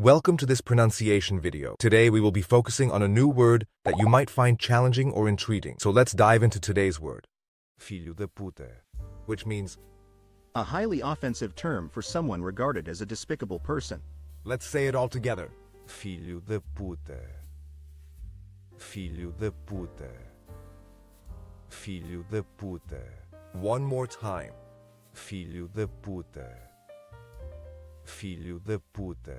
Welcome to this pronunciation video. Today we will be focusing on a new word that you might find challenging or intriguing. So let's dive into today's word, Filho da puta. which means, A highly offensive term for someone regarded as a despicable person. let's say it all together. Filho da puta. Filho da puta. Filho da puta. One more time. Filho da puta. Filho da puta.